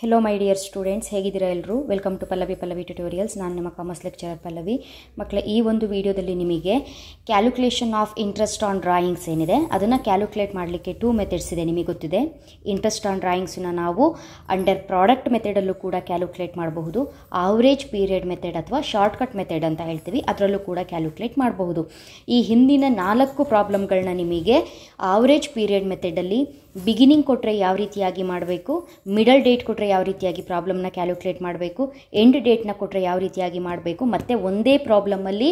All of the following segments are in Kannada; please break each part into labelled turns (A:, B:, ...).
A: ಹೆಲೋ ಮೈ ಡಿಯರ್ ಸ್ಟೂಡೆಂಟ್ಸ್ ಹೇಗಿದ್ದೀರಾ ಎಲ್ಲರೂ welcome to Pallavi Pallavi tutorials ನಾನು ನಿಮ್ಮ ಕಾಮರ್ಸ್ ಲೆಕ್ಚರರ್ ಪಲ್ಲವಿ ಮಕ್ಕಳ ಈ ಒಂದು ವಿಡಿಯೋದಲ್ಲಿ ನಿಮಗೆ calculation of interest on drawings ಏನಿದೆ, ಅದನ್ನು ಕ್ಯಾಲ್ಕುಲೇಟ್ ಮಾಡಲಿಕ್ಕೆ ಟೂ ಮೆಥಡ್ಸ್ ಇದೆ ನಿಮಗೆ ಗೊತ್ತಿದೆ. ಇಂಟ್ರೆಸ್ಟ್ ಆನ್ ಡ್ರಾಯಿಂಗ್ಸನ್ನ ನಾವು ಅಂಡರ್ ಪ್ರಾಡಕ್ಟ್ ಮೆಥಡಲ್ಲೂ ಕೂಡ ಕ್ಯಾಲ್ಕುಲೇಟ್ ಮಾಡಬಹುದು. ಆವ್ರೇಜ್ ಪೀರಿಯಡ್ ಮೆಥಡ್ ಅಥವಾ ಶಾರ್ಟ್ಕಟ್ ಮೆಥಡ್ ಅಂತ ಹೇಳ್ತೀವಿ, ಅದರಲ್ಲೂ ಕೂಡ ಕ್ಯಾಲ್ಕುಲೇಟ್ ಮಾಡಬಹುದು. ಈ ಹಿಂದಿನ ನಾಲ್ಕು ಪ್ರಾಬ್ಲಮ್ಗಳನ್ನ ನಿಮಗೆ ಆವ್ರೇಜ್ ಪೀರಿಯಡ್ ಮೆಥಡಲ್ಲಿ ಬಿಗಿನಿಂಗ್ ಕೊಟ್ಟರೆ ಯಾವ ರೀತಿಯಾಗಿ ಮಾಡಬೇಕು ಮಿಡಲ್ ಡೇಟ್ ಕೊಟ್ಟರೆ ಯಾವ ರೀತಿಯಾಗಿ ಪ್ರಾಬ್ಲಮ್ನ ಕ್ಯಾಲ್ಕುಲೇಟ್ ಮಾಡಬೇಕು ಎಂಡ್ ಡೇಟ್ನ ಕೊಟ್ಟರೆ ಯಾವ ರೀತಿಯಾಗಿ ಮಾಡಬೇಕು, ಮತ್ತು ಒಂದೇ ಪ್ರಾಬ್ಲಮಲ್ಲಿ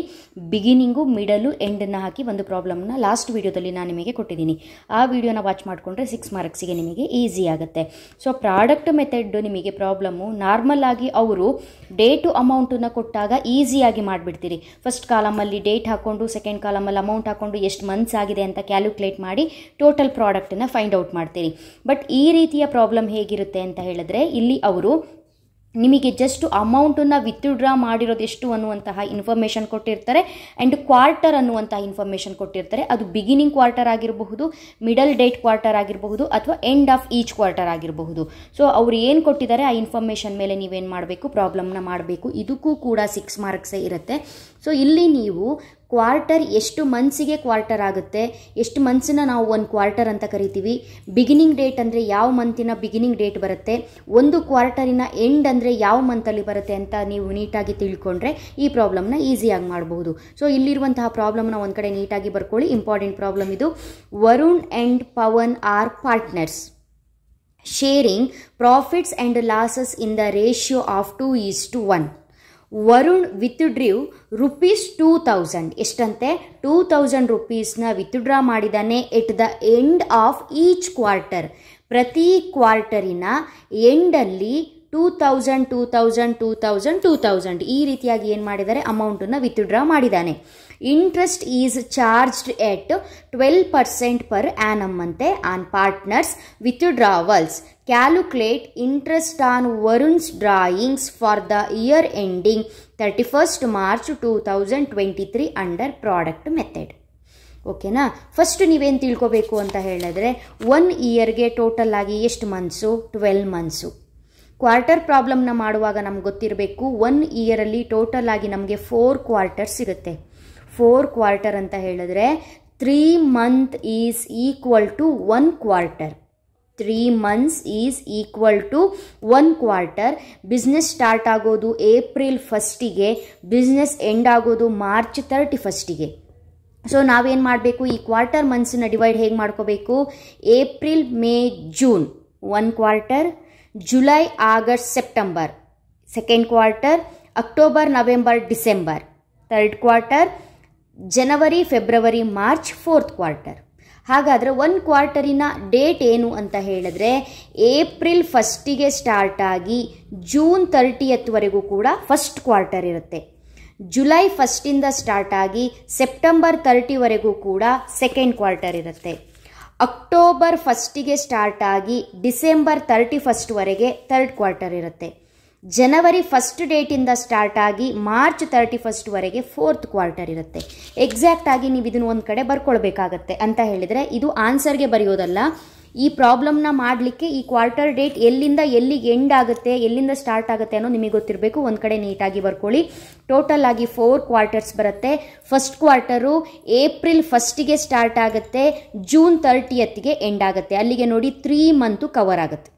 A: ಬಿಗಿನಿಂಗು ಮಿಡಲು ಎಂಡನ್ನು ಹಾಕಿ ಒಂದು ಪ್ರಾಬ್ಲಮ್ನ ಲಾಸ್ಟ್ ವೀಡಿಯೋದಲ್ಲಿ ನಾನು ನಿಮಗೆ ಕೊಟ್ಟಿದ್ದೀನಿ. ಆ ವಿಡಿಯೋನ ವಾಚ್ ಮಾಡಿಕೊಂಡ್ರೆ ಸಿಕ್ಸ್ ಮಾರ್ಕ್ಸಿಗೆ ನಿಮಗೆ ಈಸಿ ಆಗುತ್ತೆ. ಸೊ ಪ್ರಾಡಕ್ಟ್ ಮೆಥಡ್ ನಿಮಗೆ ಪ್ರಾಬ್ಲಮ್ಮು ನಾರ್ಮಲ್ ಆಗಿ ಅವರು ಡೇಟು ಅಮೌಂಟನ್ನು ಕೊಟ್ಟಾಗ ಈಸಿಯಾಗಿ ಮಾಡಿಬಿಡ್ತೀರಿ. ಫಸ್ಟ್ ಕಾಲಮಲ್ಲಿ ಡೇಟ್ ಹಾಕ್ಕೊಂಡು ಸೆಕೆಂಡ್ ಕಾಲಮಲ್ಲಿ ಅಮೌಂಟ್ ಹಾಕ್ಕೊಂಡು ಎಷ್ಟು ಮಂತ್ಸ್ ಆಗಿದೆ ಅಂತ ಕ್ಯಾಲ್ಕುಲೇಟ್ ಮಾಡಿ ಟೋಟಲ್ ಪ್ರಾಡಕ್ಟನ್ನು ಫೈಂಡ್ ಔಟ್ ಮಾಡ್ತೀರಿ. ಬಟ್ ಈ ರೀತಿಯ ಪ್ರಾಬ್ಲಮ್ ಹೇಗಿರುತ್ತೆ ಅಂತ ಹೇಳಿದ್ರೆ ಇಲ್ಲಿ ಅವರು ನಿಮಗೆ ಜಸ್ಟ್ ಅಮೌಂಟನ್ನು ವಿತ್ಡ್ರಾ ಮಾಡಿರೋದು ಎಷ್ಟು ಅನ್ನುವಂತಹ ಇನ್ಫಾರ್ಮೇಷನ್ ಕೊಟ್ಟಿರ್ತಾರೆ ಆ್ಯಂಡ್ ಕ್ವಾರ್ಟರ್ ಅನ್ನುವಂತಹ ಇನ್ಫಾರ್ಮೇಷನ್ ಕೊಟ್ಟಿರ್ತಾರೆ. ಅದು ಬಿಗಿನಿಂಗ್ ಕ್ವಾರ್ಟರ್ ಆಗಿರಬಹುದು ಮಿಡಲ್ ಡೇಟ್ ಕ್ವಾರ್ಟರ್ ಆಗಿರಬಹುದು ಅಥವಾ ಎಂಡ್ ಆಫ್ ಈಚ್ ಕ್ವಾರ್ಟರ್ ಆಗಿರಬಹುದು. ಸೊ ಅವರು ಏನು ಕೊಟ್ಟಿದ್ದಾರೆ ಆ ಇನ್ಫಾರ್ಮೇಷನ್ ಮೇಲೆ ನೀವೇನು ಮಾಡಬೇಕು ಪ್ರಾಬ್ಲಮ್ನ ಮಾಡಬೇಕು. ಇದಕ್ಕೂ ಕೂಡ ಸಿಕ್ಸ್ ಮಾರ್ಕ್ಸೇ ಇರುತ್ತೆ. ಸೊ ಇಲ್ಲಿ ನೀವು ಕ್ವಾರ್ಟರ್ ಎಷ್ಟು ಮಂತ್ಸಿಗೆ ಕ್ವಾರ್ಟರ್ ಆಗುತ್ತೆ? ಎಷ್ಟು ಮಂತ್ಸನ್ನ ನಾವು ಒಂದು ಕ್ವಾರ್ಟರ್ ಅಂತ ಕರಿತೀವಿ? ಬಿಗಿನಿಂಗ್ ಡೇಟ್ ಅಂದರೆ ಯಾವ ಮಂತಿನ ಬಿಗಿನಿಂಗ್ ಡೇಟ್ ಬರುತ್ತೆ? ಒಂದು ಕ್ವಾರ್ಟರಿನ ಎಂಡ್ ಅಂದರೆ ಯಾವ ಮಂತಲ್ಲಿ ಬರುತ್ತೆ ಅಂತ ನೀವು ನೀಟಾಗಿ ತಿಳ್ಕೊಂಡ್ರೆ ಈ ಪ್ರಾಬ್ಲಮ್ನ ಈಸಿಯಾಗಿ ಮಾಡಬಹುದು. ಸೊ ಇಲ್ಲಿರುವಂತಹ ಪ್ರಾಬ್ಲಮ್ನ ಒಂದು ಕಡೆ ನೀಟಾಗಿ ಬರ್ಕೊಳ್ಳಿ. ಇಂಪಾರ್ಟೆಂಟ್ ಪ್ರಾಬ್ಲಮ್ ಇದು. Varun and Pavan are partners sharing profits and losses in the ratio of two is to one Varun withdrew rupees two thousand ಎಷ್ಟಂತೆ? Two thousand ರುಪೀಸ್ನ ವಿತ್ಡ್ರಾ ಮಾಡಿದ್ದಾನೆ at the end of each quarter. ಪ್ರತಿ ಕ್ವಾರ್ಟರಿನ ಎಂಡಲ್ಲಿ two thousand two thousand two thousand two thousand ಈ ರೀತಿಯಾಗಿ ಏನು ಮಾಡಿದ್ದಾರೆ ಅಮೌಂಟನ್ನು ವಿತ್ಡ್ರಾ ಮಾಡಿದ್ದಾನೆ interest is charged at twelve percent per annum ಅಂತೆ on partners withdrawals calculate interest on Varun's drawings for the year ending thirty first March two thousand twenty three under product method ಓಕೆನಾ ಫಸ್ಟ್ ನೀವೇನು ತಿಳ್ಕೊಬೇಕು ಅಂತ ಹೇಳಿದ್ರೆ ಒನ್ ಇಯರ್ಗೆ ಟೋಟಲ್ ಆಗಿ ಎಷ್ಟು ಮಂತ್ಸು ಟ್ವೆಲ್ ಮಂತ್ಸು ಕ್ವಾರ್ಟರ್ ಪ್ರಾಬ್ಲಮ್ನ ಮಾಡುವಾಗ ನಮ್ಗೆ ಗೊತ್ತಿರಬೇಕು ಒನ್ ಇಯರಲ್ಲಿ ಟೋಟಲ್ ಆಗಿ ನಮಗೆ ಫೋರ್ ಕ್ವಾರ್ಟರ್ ಸಿಗುತ್ತೆ. ಫೋರ್ ಕ್ವಾರ್ಟರ್ ಅಂತ ಹೇಳಿದ್ರೆ three month is equal to one quarter three months is equal to one quarter business start ಆಗೋದು ಏಪ್ರಿಲ್ ಫಸ್ಟಿಗೆ ಬಿಸ್ನೆಸ್ ಎಂಡ್ ಆಗೋದು ಮಾರ್ಚ್ ತರ್ಟಿ ಫಸ್ಟಿಗೆ ಸೊ ನಾವೇನು ಮಾಡಬೇಕು? ಈ ಕ್ವಾರ್ಟರ್ ಮಂತ್ಸನ್ನ ಡಿವೈಡ್ ಹೇಗೆ ಮಾಡ್ಕೋಬೇಕು? April May June one quarter July August September second quarter October November December third quarter January, February, March fourth quarter. ಹಾಗಾದರೆ ಒನ್ ಕ್ವಾರ್ಟರಿನ ಡೇಟ್ ಏನು ಅಂತ ಹೇಳಿದ್ರೆ, ಏಪ್ರಿಲ್ ಫಸ್ಟಿಗೆ ಸ್ಟಾರ್ಟ್ ಆಗಿ ಜೂನ್ ತರ್ಟಿಯತ್ವರೆಗೂ ಕೂಡ ಫಸ್ಟ್ ಕ್ವಾರ್ಟರ್ ಇರುತ್ತೆ. ಜುಲೈ ಫಸ್ಟಿಂದ ಸ್ಟಾರ್ಟ್ ಆಗಿ ಸೆಪ್ಟೆಂಬರ್ ತರ್ಟಿವರೆಗೂ ಕೂಡ ಸೆಕೆಂಡ್ ಕ್ವಾರ್ಟರ್ ಇರುತ್ತೆ. ಅಕ್ಟೋಬರ್ ಫಸ್ಟಿಗೆ ಸ್ಟಾರ್ಟ್ ಆಗಿ ಡಿಸೆಂಬರ್ ತರ್ಟಿ ಫಸ್ಟ್ವರೆಗೆ ಥರ್ಡ್ ಕ್ವಾರ್ಟರ್ ಇರುತ್ತೆ. ಜನವರಿ ಫಸ್ಟ್ ಡೇಟಿಂದ ಸ್ಟಾರ್ಟ್ ಆಗಿ ಮಾರ್ಚ್ ತರ್ಟಿ ಫಸ್ಟ್ವರೆಗೆ ಫೋರ್ತ್ ಕ್ವಾರ್ಟರ್ ಇರುತ್ತೆ. ಎಕ್ಸಾಕ್ಟ್ ಆಗಿ ನೀವು ಇದನ್ನು ಒಂದು ಕಡೆ ಬರ್ಕೊಳ್ಬೇಕಾಗತ್ತೆ ಅಂತ ಹೇಳಿದರೆ ಇದು ಆನ್ಸರ್ಗೆ ಬರೆಯೋದಲ್ಲ. ಈ ಪ್ರಾಬ್ಲಮ್ನ ಮಾಡಲಿಕ್ಕೆ ಈ ಕ್ವಾರ್ಟರ್ ಡೇಟ್ ಎಲ್ಲಿಂದ ಎಲ್ಲಿಗೆ ಎಂಡ್ ಆಗುತ್ತೆ, ಎಲ್ಲಿಂದ ಸ್ಟಾರ್ಟ್ ಆಗುತ್ತೆ ಅನ್ನೋ ನಿಮಗೆ ಗೊತ್ತಿರಬೇಕು. ಒಂದು ಕಡೆ ನೀಟಾಗಿ ಬರ್ಕೊಳ್ಳಿ. ಟೋಟಲ್ ಆಗಿ ಫೋರ್ ಕ್ವಾರ್ಟರ್ಸ್ ಬರುತ್ತೆ. ಫಸ್ಟ್ ಕ್ವಾರ್ಟರು ಏಪ್ರಿಲ್ ಫಸ್ಟಿಗೆ ಸ್ಟಾರ್ಟ್ ಆಗುತ್ತೆ. ಜೂನ್ ತರ್ಟಿಯತ್ಗೆ ಎಂಡ್ ಆಗುತ್ತೆ. ಅಲ್ಲಿಗೆ ನೋಡಿ ತ್ರೀ ಮಂತು ಕವರ್ ಆಗುತ್ತೆ.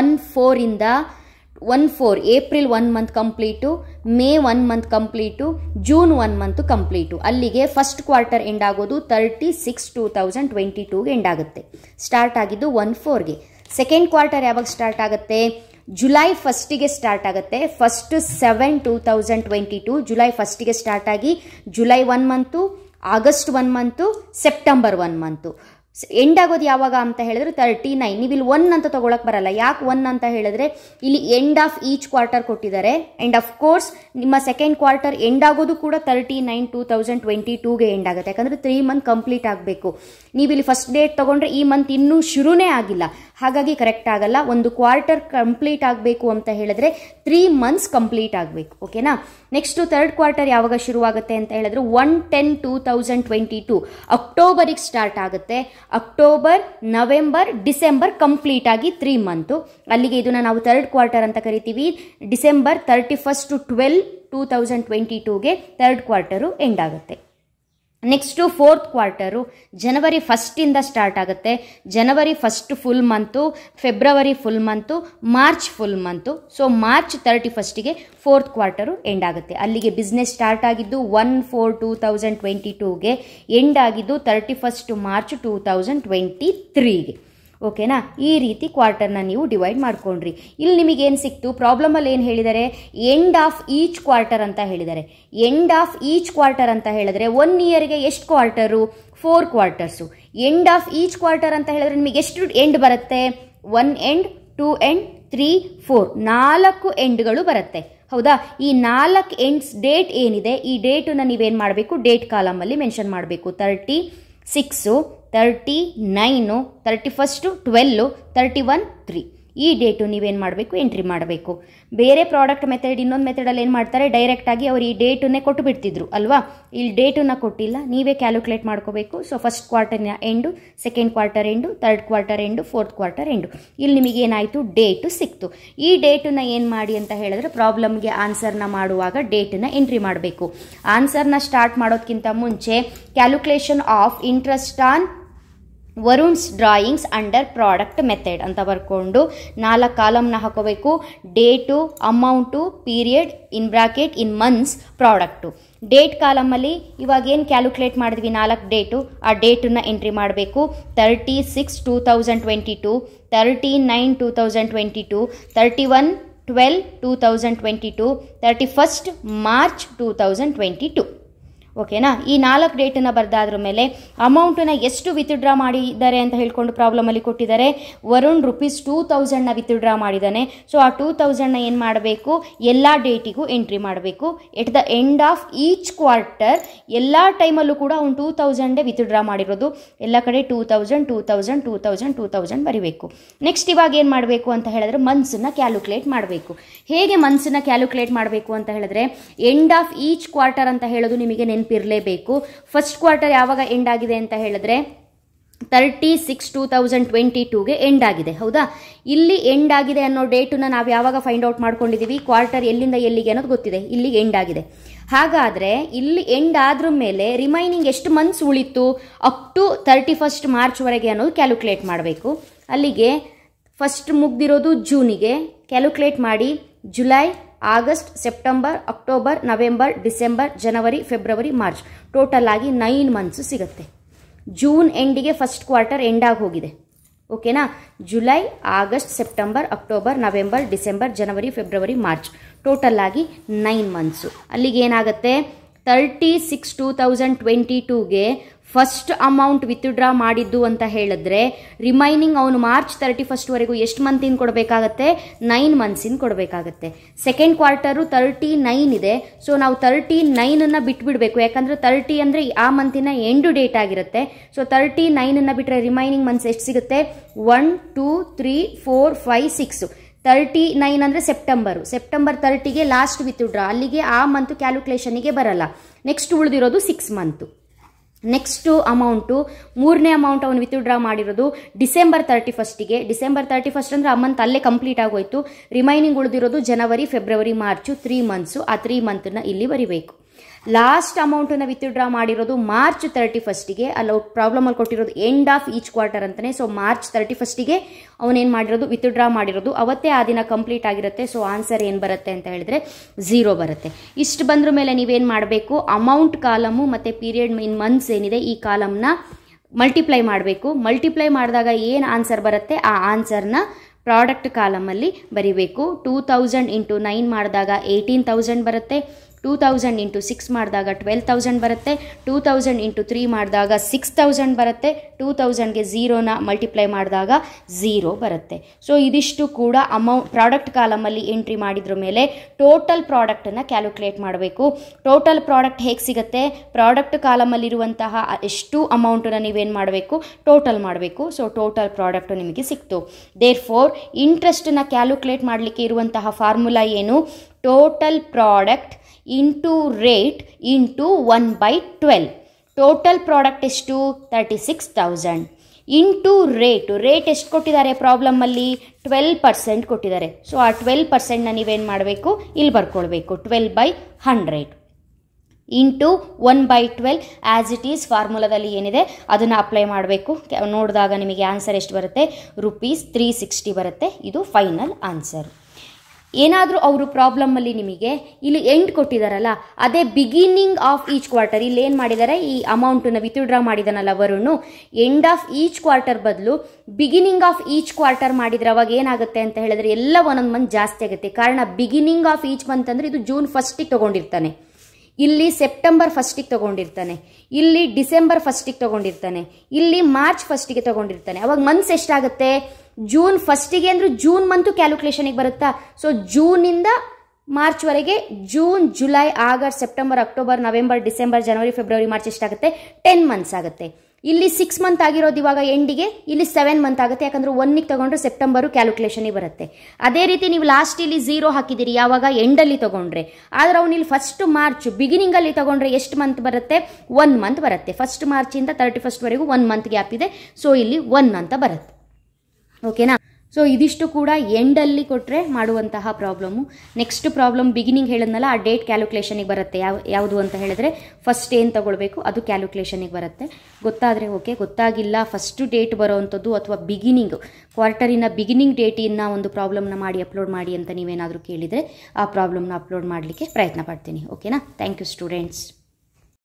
A: One ಫೋರಿಂದ one four, April one month complete, May one month complete, June one month complete. ಅಲ್ಲಿಗೆ ಫಸ್ಟ್ ಕ್ವಾರ್ಟರ್ ಎಂಡ್ ಆಗೋದು thirty six, two thousand twenty ಟೂಗೆ end ಆಗುತ್ತೆ. ಸ್ಟಾರ್ಟ್ ಆಗಿದ್ದು ಒನ್ ಫೋರ್ಗೆ ಸೆಕೆಂಡ್ ಕ್ವಾರ್ಟರ್ ಯಾವಾಗ ಸ್ಟಾರ್ಟ್ ಆಗುತ್ತೆ? ಜುಲೈ ಫಸ್ಟಿಗೆ ಸ್ಟಾರ್ಟ್ ಆಗುತ್ತೆ. First seven, two thousand twenty two, July ಫಸ್ಟಿಗೆ ಸ್ಟಾರ್ಟ್ ಆಗಿ July one month, August one month, September one month. End ಆಗೋದು ಯಾವಾಗ ಅಂತ ಹೇಳಿದ್ರೆ ತರ್ಟಿ ನೈನ್ ನೀವು ಇಲ್ಲಿ ಒನ್ ಅಂತ ತೊಗೊಳಕ್ಕೆ ಬರಲ್ಲ. ಯಾಕೆ ಒನ್ ಅಂತ ಹೇಳಿದ್ರೆ ಇಲ್ಲಿ ಎಂಡ್ ಆಫ್ ಈಚ್ ಕ್ವಾರ್ಟರ್ ಕೊಟ್ಟಿದ್ದಾರೆ. ಅಂಡ್ ಆಫ್ ಕೋರ್ಸ್ ನಿಮ್ಮ ಸೆಕೆಂಡ್ ಕ್ವಾರ್ಟರ್ ಎಂಡ್ ಆಗೋದು ಕೂಡ thirty nine two thousand twenty ಟೂಗೆ end ಆಗುತ್ತೆ. ಯಾಕಂದರೆ ತ್ರೀ ಮಂತ್ ಕಂಪ್ಲೀಟ್ ಆಗಬೇಕು. ನೀವು ಇಲ್ಲಿ ಫಸ್ಟ್ ಡೇಟ್ ತಗೊಂಡ್ರೆ ಈ ಮಂತ್ ಇನ್ನೂ ಶುರುನೇ ಆಗಿಲ್ಲ. ಹಾಗಾಗಿ ಕರೆಕ್ಟ್ ಆಗಲ್ಲ. ಒಂದು ಕ್ವಾರ್ಟರ್ ಕಂಪ್ಲೀಟ್ ಆಗಬೇಕು ಅಂತ ಹೇಳಿದ್ರೆ ತ್ರೀ ಮಂತ್ಸ್ ಕಂಪ್ಲೀಟ್ ಆಗಬೇಕು. ಓಕೆನಾ? ನೆಕ್ಸ್ಟು ತರ್ಡ್ ಕ್ವಾರ್ಟರ್ ಯಾವಾಗ ಶುರುವಾಗುತ್ತೆ ಅಂತ ಹೇಳಿದ್ರೆ one ten two thousand twenty two ಅಕ್ಟೋಬರಿಗೆ start ಆಗುತ್ತೆ. ಅಕ್ಟೋಬರ್ ನವೆಂಬರ್ ಡಿಸೆಂಬರ್ ಕಂಪ್ಲೀಟ್ ಆಗಿ ತ್ರೀ ಮಂತು ಅಲ್ಲಿಗೆ ಇದನ್ನು ನಾವು ಥರ್ಡ್ ಕ್ವಾರ್ಟರ್ ಅಂತ ಕರಿತೀವಿ. December thirty first to twelve two thousand twenty ಟೂಗೆ third quarter end ಆಗುತ್ತೆ. ನೆಕ್ಸ್ಟು ಫೋರ್ತ್ ಕ್ವಾರ್ಟರು ಜನವರಿ ಫಸ್ಟಿಂದ ಸ್ಟಾರ್ಟ್ ಆಗುತ್ತೆ. ಜನವರಿ first full month February full month March full month so March thirty ಫಸ್ಟಿಗೆ ಫೋರ್ತ್ ಕ್ವಾರ್ಟರು ಎಂಡ್ ಆಗುತ್ತೆ. ಅಲ್ಲಿಗೆ ಬಿಸ್ನೆಸ್ ಸ್ಟಾರ್ಟ್ ಆಗಿದ್ದು one four two thousand twenty ಟೂಗೆ end ಆಗಿದ್ದು thirty first March two thousand twenty ತ್ರೀಗೆ ಓಕೆನಾ? ಈ ರೀತಿ ಕ್ವಾರ್ಟರ್ನ ನೀವು ಡಿವೈಡ್ ಮಾಡ್ಕೊಂಡ್ರಿ. ಇಲ್ಲಿ ನಿಮಗೇನು ಸಿಕ್ತು? ಪ್ರಾಬ್ಲಮಲ್ಲಿ ಏನು ಹೇಳಿದ್ದಾರೆ ಎಂಡ್ ಆಫ್ ಈಚ್ ಕ್ವಾರ್ಟರ್ ಅಂತ ಹೇಳಿದ್ದಾರೆ ಎಂಡ್ ಆಫ್ ಈಚ್ ಕ್ವಾರ್ಟರ್ ಅಂತ ಹೇಳಿದ್ರೆ ಒನ್ ಇಯರ್ಗೆ ಎಷ್ಟು quarter four quarters end of each quarter ಅಂತ ಹೇಳಿದ್ರೆ ನಿಮಗೆ ಎಷ್ಟು ಎಂಡ್ ಬರುತ್ತೆ? One end two end three four ನಾಲ್ಕು ಎಂಡ್ಗಳು ಬರುತ್ತೆ. ಹೌದಾ? ಈ ನಾಲ್ಕು ಎಂಡ್ಸ್ ಡೇಟ್ ಏನಿದೆ? ಈ ಡೇಟನ್ನು ನೀವೇನು ಮಾಡಬೇಕು? ಡೇಟ್ ಕಾಲಮಲ್ಲಿ ಮೆನ್ಷನ್ ಮಾಡಬೇಕು. Thirty six thirty nine, thirty first, twelve, thirty one, three. ಈ ಡೇಟು ನೀವೇನು ಮಾಡಬೇಕು, ಎಂಟ್ರಿ ಮಾಡಬೇಕು. ಬೇರೆ ಪ್ರಾಡಕ್ಟ್ ಮೆಥಡ್, ಇನ್ನೊಂದು ಮೆಥಡಲ್ಲಿ ಏನು ಮಾಡ್ತಾರೆ ಡೈರೆಕ್ಟಾಗಿ ಅವ್ರು ಈ ಡೇಟನ್ನೇ ಕೊಟ್ಟು ಬಿಡ್ತಿದ್ರು, ಅಲ್ವಾ? ಇಲ್ಲಿ ಡೇಟನ್ನು ಕೊಟ್ಟಿಲ್ಲ, ನೀವೇ ಕ್ಯಾಲ್ಕುಲೇಟ್ ಮಾಡ್ಕೋಬೇಕು. So first ಕ್ವಾರ್ಟರ್ನ end second quarter end third quarter end fourth quarter end ಇಲ್ಲಿ ನಿಮಗೆ ಏನಾಯಿತು, ಡೇಟು ಸಿಕ್ತು. ಈ ಡೇಟನ್ನ ಏನು ಮಾಡಿ ಅಂತ ಹೇಳಿದ್ರೆ ಪ್ರಾಬ್ಲಮ್ಗೆ ಆನ್ಸರ್ನ ಮಾಡುವಾಗ ಡೇಟನ್ನು ಎಂಟ್ರಿ ಮಾಡಬೇಕು. ಆನ್ಸರ್ನ ಸ್ಟಾರ್ಟ್ ಮಾಡೋದಕ್ಕಿಂತ ಮುಂಚೆ calculation of interest on Varun's drawings under product method ಅಂತ ಬರ್ಕೊಂಡು ನಾಲ್ಕು ಕಾಲಮ್ನ ಹಾಕೋಬೇಕು. Date, amount, period, in bracket, in months, product. Date ಕಾಲಮಲ್ಲಿ ಇವಾಗ ಏನು ಕ್ಯಾಲ್ಕುಲೇಟ್ ಮಾಡಿದ್ವಿ ನಾಲ್ಕು ಡೇಟು? ಆ ಡೇಟನ್ನು ಎಂಟ್ರಿ ಮಾಡಬೇಕು. Thirty six two thousand twenty two, thirty nine two thousand twenty two, thirty one twelve two thousand twenty two, thirty first March two thousand twenty two. ಓಕೆನಾ? ಈ ನಾಲ್ಕು ಡೇಟನ್ನು ಬರೆದಾದ್ರ ಮೇಲೆ ಅಮೌಂಟನ್ನು ಎಷ್ಟು ವಿತ್ಡ್ರಾ ಮಾಡಿದ್ದಾರೆ ಅಂತ ಹೇಳ್ಕೊಂಡು ಪ್ರಾಬ್ಲಮಲ್ಲಿ ಕೊಟ್ಟಿದ್ದಾರೆ. ವರುಣ್ ರುಪೀಸ್ ಟೂ ತೌಸಂಡ್ನ ವಿತ್ಡ್ರಾ ಮಾಡಿದ್ದಾನೆ. ಸೊ ಆ ಟೂ ತೌಸಂಡ್ನ ಏನು ಮಾಡಬೇಕು? ಎಲ್ಲ ಡೇಟಿಗೂ ಎಂಟ್ರಿ ಮಾಡಬೇಕು. At the end of each quarter ಎಲ್ಲ ಟೈಮಲ್ಲೂ ಕೂಡ ಅವ್ನು ಟೂ ತೌಸಂಡೇ ವಿತ್ಡ್ರಾ ಮಾಡಿರೋದು. ಎಲ್ಲ ಕಡೆ two thousand two thousand two thousand two thousand ಬರೀಬೇಕು. ನೆಕ್ಸ್ಟ್ ಇವಾಗ ಏನು ಮಾಡಬೇಕು ಅಂತ ಹೇಳಿದ್ರೆ ಮನ್ಸನ್ನು ಕ್ಯಾಲ್ಕುಲೇಟ್ ಮಾಡಬೇಕು. ಹೇಗೆ ಮನ್ಸನ್ನು ಕ್ಯಾಲ್ಕುಲೇಟ್ ಮಾಡಬೇಕು ಅಂತ ಹೇಳಿದ್ರೆ ಎಂಡ್ ಆಫ್ ಈಚ್ ಕ್ವಾರ್ಟರ್ ಅಂತ ಹೇಳೋದು ನಿಮಗೆ ನೆನಪಿರಲೇಬೇಕು. ಫಸ್ಟ್ ಕ್ವಾರ್ಟರ್ ಯಾವಾಗ ಎಂಡ್ ಆಗಿದೆ ಅಂತ ಹೇಳಿದ್ರೆ thirty six two thousand twenty ಟೂಗೆ end ಆಗಿದೆ. ಹೌದಾ? ಇಲ್ಲಿ ಎಂಡ್ ಆಗಿದೆ ಅನ್ನೋ ಡೇಟನ್ನು ನಾವು ಯಾವಾಗ ಫೈಂಡ್ ಔಟ್ ಮಾಡ್ಕೊಂಡಿದ್ದೀವಿ ಕ್ವಾರ್ಟರ್ ಎಲ್ಲಿಂದ ಎಲ್ಲಿಗೆ ಅನ್ನೋದು ಗೊತ್ತಿದೆ. ಇಲ್ಲಿಗೆ ಎಂಡ್ ಆಗಿದೆ. ಹಾಗಾದರೆ ಇಲ್ಲಿ ಎಂಡ್ ಆದ್ರ ಮೇಲೆ ರಿಮೈನಿಂಗ್ ಎಷ್ಟು ಮಂತ್ಸ್ ಉಳಿತು? ಅಪ್ ಟು ತರ್ಟಿ ಫಸ್ಟ್ ಮಾರ್ಚ್ವರೆಗೆ ಅನ್ನೋದು ಕ್ಯಾಲ್ಕುಲೇಟ್ ಮಾಡಬೇಕು. ಅಲ್ಲಿಗೆ ಫಸ್ಟ್ ಮುಗ್ದಿರೋದು ಜೂನಿಗೆ ಕ್ಯಾಲ್ಕುಲೇಟ್ ಮಾಡಿ July August, September, October, November, December, ಜನವರಿ, ಫೆಬ್ರವರಿ, ಮಾರ್ಚ್. ಟೋಟಲ್ ಆಗಿ ನೈನ್ ಮಂತ್ಸ್ ಸಿಗುತ್ತೆ. ಜೂನ್ ಎಂಡಿಗೆ ಫಸ್ಟ್ ಕ್ವಾರ್ಟರ್ ಎಂಡ್ ಆಗಿ ಹೋಗಿದೆ. ಓಕೆನಾ July August, September, October, November, December, ಜನವರಿ, ಫೆಬ್ರವರಿ, ಮಾರ್ಚ್. ಟೋಟಲ್ ಆಗಿ ನೈನ್ ಮಂತ್ಸು ಅಲ್ಲಿಗೆ ಏನಾಗುತ್ತೆ? Thirty six two thousand twenty ಟೂಗೆ first amount withdraw ಮಾಡಿದ್ದು ಅಂತ ಹೇಳಿದ್ರೆ ರಿಮೈನಿಂಗ್ ಅವನು ಮಾರ್ಚ್ ತರ್ಟಿ ಫಸ್ಟ್ವರೆಗೂ ಎಷ್ಟು ಮಂತಿನ ಕೊಡಬೇಕಾಗತ್ತೆ? ನೈನ್ ಮಂತ್ಸಿನ ಕೊಡಬೇಕಾಗತ್ತೆ. ಸೆಕೆಂಡ್ ಕ್ವಾರ್ಟರು ತರ್ಟಿ ನೈನ್ ಇದೆ. ಸೊ ನಾವು ತರ್ಟಿ ನೈನನ್ನು ಬಿಟ್ಬಿಡಬೇಕು. ಯಾಕಂದರೆ ತರ್ಟಿ ಅಂದರೆ ಆ ಮಂತಿನ ಎಂಡು ಡೇಟ್ ಆಗಿರುತ್ತೆ. ಸೊ ತರ್ಟಿ ನೈನನ್ನು ಬಿಟ್ಟರೆ ರಿಮೈನಿಂಗ್ ಮಂತ್ಸ್ ಎಷ್ಟು ಸಿಗುತ್ತೆ? One two three four five six thirty nine ಅಂದರೆ ಸೆಪ್ಟೆಂಬರು ಸೆಪ್ಟೆಂಬರ್ ತರ್ಟಿಗೆ ಲಾಸ್ಟ್ ವಿತ್ಡ್ರಾ ಅಲ್ಲಿಗೆ ಆ ಮಂತ್ ಕ್ಯಾಲ್ಕುಲೇಷನಿಗೆ ಬರಲ್ಲ. ನೆಕ್ಸ್ಟ್ ಉಳಿದಿರೋದು ಸಿಕ್ಸ್ ಮಂತು ನೆಕ್ಸ್ಟು ಅಮೌಂಟು ಮೂರನೇ ಅಮೌಂಟ್ ಅವನು ವಿತ್ಡ್ರಾ ಮಾಡಿರೋದು ಡಿಸೆಂಬರ್ ತರ್ಟಿ ಫಸ್ಟಿಗೆ ಡಿಸೆಂಬರ್ ತರ್ಟಿ ಫಸ್ಟ್ ಅಂದರೆ ಆ ಮಂತ್ ಅಲ್ಲೇ ಕಂಪ್ಲೀಟ್ ಆಗೋಯ್ತು. ರಿಮೈನಿಂಗ್ ಉಳಿದಿರೋದು January February March three months ಆ ತ್ರೀ ಮಂತನ್ನು ಇಲ್ಲಿ ಬರಿಬೇಕು. ಲಾಸ್ಟ್ ಅಮೌಂಟನ್ನು ವಿತ್ಡ್ರಾ ಮಾಡಿರೋದು ಮಾರ್ಚ್ ತರ್ಟಿ ಫಸ್ಟಿಗೆ ಅಲ್ಲಿ ಪ್ರಾಬ್ಲಮಲ್ಲಿ ಕೊಟ್ಟಿರೋದು ಎಂಡ್ ಆಫ್ ಈಚ್ ಕ್ವಾರ್ಟರ್ ಅಂತಾನೆ. ಸೊ ಮಾರ್ಚ್ ತರ್ಟಿ ಫಸ್ಟಿಗೆ ಅವನೇನು ಮಾಡಿರೋದು? ವಿತ್ಡ್ರಾ ಮಾಡಿರೋದು. ಅವತ್ತೇ ಆ ದಿನ ಕಂಪ್ಲೀಟ್ ಆಗಿರುತ್ತೆ. ಸೊ ಆನ್ಸರ್ ಏನು ಬರುತ್ತೆ ಅಂತ ಹೇಳಿದ್ರೆ ಝೀರೋ ಬರುತ್ತೆ. ಇಷ್ಟು ಬಂದ್ರ ಮೇಲೆ ನೀವೇನು ಮಾಡಬೇಕು? ಅಮೌಂಟ್ ಕಾಲಮು ಮತ್ತು ಪೀರಿಯಡ್ ಇನ್ ಮಂತ್ಸ್ ಏನಿದೆ, ಈ ಕಾಲಮ್ನ ಮಲ್ಟಿಪ್ಲೈ ಮಾಡಬೇಕು. ಮಲ್ಟಿಪ್ಲೈ ಮಾಡಿದಾಗ ಏನು ಆನ್ಸರ್ ಬರುತ್ತೆ? ಆ ಆನ್ಸರ್ನ ಪ್ರಾಡಕ್ಟ್ ಕಾಲಮಲ್ಲಿ ಬರಿಬೇಕು. ಟೂ ತೌಸಂಡ್ ಇಂಟು ನೈನ್ ಮಾಡಿದಾಗ ಏಯ್ಟೀನ್ ತೌಸಂಡ್ ಬರುತ್ತೆ. ಟೂ ತೌಸಂಡ್ ಇಂಟು ಸಿಕ್ಸ್ ಮಾಡಿದಾಗ ಟ್ವೆಲ್ ತೌಸಂಡ್ ಬರುತ್ತೆ ಟೂ ತೌಸಂಡ್ ಇಂಟು ತ್ರೀ ಮಾಡಿದಾಗ ಸಿಕ್ಸ್ ತೌಸಂಡ್ ಬರುತ್ತೆ ಟೂ ತೌಸಂಡ್ಗೆ ಝೀರೋನ ಮಲ್ಟಿಪ್ಲೈ ಮಾಡಿದಾಗ ಝೀರೋ ಬರುತ್ತೆ. ಸೊ ಇದಿಷ್ಟು ಕೂಡ ಅಮೌಂಟ್ ಪ್ರಾಡಕ್ಟ್ ಕಾಲಮಲ್ಲಿ ಎಂಟ್ರಿ ಮಾಡಿದ್ರ ಮೇಲೆ ಟೋಟಲ್ ಪ್ರಾಡಕ್ಟನ್ನು ಕ್ಯಾಲ್ಕುಲೇಟ್ ಮಾಡಬೇಕು. ಟೋಟಲ್ ಪ್ರಾಡಕ್ಟ್ ಹೇಗೆ ಸಿಗುತ್ತೆ? ಪ್ರಾಡಕ್ಟ್ ಕಾಲಮಲ್ಲಿರುವಂತಹ ಎಷ್ಟು ಅಮೌಂಟನ್ನು ನೀವೇನು ಮಾಡಬೇಕು? ಟೋಟಲ್ ಮಾಡಬೇಕು. ಸೊ ಟೋಟಲ್ ಪ್ರಾಡಕ್ಟು ನಿಮಗೆ ಸಿಕ್ತು. ದೇರ್ ಫೋರ್ ಇಂಟ್ರೆಸ್ಟನ್ನು ಕ್ಯಾಲ್ಕುಲೇಟ್ ಮಾಡಲಿಕ್ಕೆ ಇರುವಂತಹ ಫಾರ್ಮುಲಾ ಏನು? Total product into rate into one by twelve total product ಎಷ್ಟು thirty six thousand into rate rate ಎಷ್ಟು ಕೊಟ್ಟಿದ್ದಾರೆ ಪ್ರಾಬ್ಲಮಲ್ಲಿ ಟ್ವೆಲ್ ಪರ್ಸೆಂಟ್ ಕೊಟ್ಟಿದ್ದಾರೆ. ಸೊ ಆ ಟ್ವೆಲ್ ಪರ್ಸೆಂಟ್ನ ನೀವೇನು ಮಾಡಬೇಕು? ಇಲ್ಲಿ ಬರ್ಕೊಳ್ಬೇಕು. Twelve by hundred into one by twelve as it is ಫಾರ್ಮುಲಾದಲ್ಲಿ ಏನಿದೆ? ಅದನ್ನು ಅಪ್ಲೈ ಮಾಡಬೇಕು. ನೋಡಿದಾಗ ನಿಮಗೆ ಆನ್ಸರ್ ಎಷ್ಟು ಬರುತ್ತೆ? ರುಪೀಸ್ ತ್ರೀ ಸಿಕ್ಸ್ಟಿ ಬರುತ್ತೆ. ಇದು ಫೈನಲ್ ಆನ್ಸರ್ ಏನಾದರೂ ಅವರು ಪ್ರಾಬ್ಲಮ್ಮಲ್ಲಿ ನಿಮಗೆ ಇಲ್ಲಿ ಎಂಡ್ ಕೊಟ್ಟಿದ್ದಾರಲ್ಲ ಅದೇ ಬಿಗಿನಿಂಗ್ ಆಫ್ ಈಚ್ ಕ್ವಾರ್ಟರ್ ಇಲ್ಲಿ ಏನು ಮಾಡಿದ್ದಾರೆ ಈ ಅಮೌಂಟನ್ನು withdraw ಮಾಡಿದಾನಲ್ಲ Varun. End of each quarter ಬದಲು ಬಿಗಿನಿಂಗ್ ಆಫ್ ಈಚ್ ಕ್ವಾರ್ಟರ್ ಮಾಡಿದರೆ ಅವಾಗ ಏನಾಗುತ್ತೆ ಅಂತ ಹೇಳಿದ್ರೆ ಎಲ್ಲ ಒಂದೊಂದು ಮಂತ್ ಜಾಸ್ತಿ ಆಗುತ್ತೆ. ಕಾರಣ ಬಿಗಿನಿಂಗ್ ಆಫ್ ಈಚ್ ಮಂತ್ ಅಂದರೆ ಇದು ಜೂನ್ ಫಸ್ಟಿಗೆ ತೊಗೊಂಡಿರ್ತಾನೆ. ಇಲ್ಲಿ ಸೆಪ್ಟೆಂಬರ್ ಫಸ್ಟಿಗೆ ತೊಗೊಂಡಿರ್ತಾನೆ. ಇಲ್ಲಿ ಡಿಸೆಂಬರ್ ಫಸ್ಟಿಗೆ ತೊಗೊಂಡಿರ್ತಾನೆ. ಇಲ್ಲಿ ಮಾರ್ಚ್ ಫಸ್ಟಿಗೆ ತೊಗೊಂಡಿರ್ತಾನೆ. ಅವಾಗ ಮಂತ್ಸ್ ಎಷ್ಟಾಗುತ್ತೆ? ಜೂನ್ ಫಸ್ಟಿಗೆ ಅಂದರೆ ಜೂನ್ ಮಂತು ಕ್ಯಾಲ್ಕುಲೇಷನಿಗೆ ಬರುತ್ತಾ? ಸೊ ಜೂನಿಂದ ಮಾರ್ಚ್ವರೆಗೆ June, July, August, September, October, November, December, ಜನವರಿ, ಫೆಬ್ರವರಿ, ಮಾರ್ಚ್ ಎಷ್ಟಾಗುತ್ತೆ ಟೆನ್ ಮಂತ್ಸ್ ಆಗುತ್ತೆ. ಇಲ್ಲಿ ಸಿಕ್ಸ್ ಮಂತ್ ಆಗಿರೋದು ಇವಾಗ ಎಂಡಿಗೆ ಇಲ್ಲಿ ಸೆವೆನ್ ಮಂತ್ ಆಗುತ್ತೆ. ಯಾಕಂದ್ರೆ ಒನ್ನಿಗೆ ತಗೊಂಡ್ರೆ ಸೆಪ್ಟೆಂಬರು ಕ್ಯಾಲ್ಕುಲೇಷನಿಗೆ ಬರುತ್ತೆ. ಅದೇ ರೀತಿ ನೀವು ಲಾಸ್ಟ್ ಇಲ್ಲಿ ಝೀರೋ ಹಾಕಿದ್ದೀರಿ ಯಾವಾಗ ಎಂಡಲ್ಲಿ ತಗೊಂಡ್ರೆ. ಆದ್ರೆ ಅವ್ನು ಇಲ್ಲಿ ಫಸ್ಟ್ ಮಾರ್ಚ್ ಬಿಗಿನಿಂಗಲ್ಲಿ ತಗೊಂಡ್ರೆ ಎಷ್ಟು ಮಂತ್ ಬರುತ್ತೆ? ಒನ್ ಮಂತ್ ಬರುತ್ತೆ. ಫಸ್ಟ್ ಮಾರ್ಚಿಂದ ತರ್ಟಿ ಫಸ್ಟ್ವರೆಗೂ ಒನ್ ಮಂತ್ ಗ್ಯಾಪ್ ಇದೆ. ಸೊ ಇಲ್ಲಿ ಒನ್ ಅಂತ ಬರುತ್ತೆ. ಓಕೆನಾ? ಸೊ ಇದಿಷ್ಟು ಕೂಡ ಎಂಡಲ್ಲಿ ಕೊಟ್ಟರೆ ಮಾಡುವಂತಹ ಪ್ರಾಬ್ಲಮ್ಮು ನೆಕ್ಸ್ಟ್ ಪ್ರಾಬ್ಲಮ್ ಬಿಗಿನಿಂಗ್ ಹೇಳಿದ್ನಲ್ಲ, ಆ ಡೇಟ್ ಕ್ಯಾಲ್ಕುಲೇಷನಿಗೆ ಬರುತ್ತೆ. ಯಾವ, ಯಾವುದು ಅಂತ ಹೇಳಿದ್ರೆ ಫಸ್ಟ್ ಏನು ತಗೊಳ್ಬೇಕು? ಅದು ಕ್ಯಾಲ್ಕುಲೇಷನಿಗೆ ಬರುತ್ತೆ. ಗೊತ್ತಾದರೆ ಓಕೆ, ಗೊತ್ತಾಗಿಲ್ಲ ಫಸ್ಟ್ ಡೇಟ್ ಬರೋವಂಥದ್ದು ಅಥವಾ ಬಿಗಿನಿಂಗ್ ಕ್ವಾರ್ಟರಿನ ಬಿಗಿನಿಂಗ್ ಡೇಟಿನ ಒಂದು ಪ್ರಾಬ್ಲಮ್ನ ಮಾಡಿ ಅಪ್ಲೋಡ್ ಮಾಡಿ ಅಂತ ನೀವೇನಾದರೂ ಕೇಳಿದರೆ ಆ ಪ್ರಾಬ್ಲಮ್ನ ಅಪ್ಲೋಡ್ ಮಾಡಲಿಕ್ಕೆ ಪ್ರಯತ್ನ ಪಡ್ತೀನಿ. ಓಕೆನಾ? Thank you students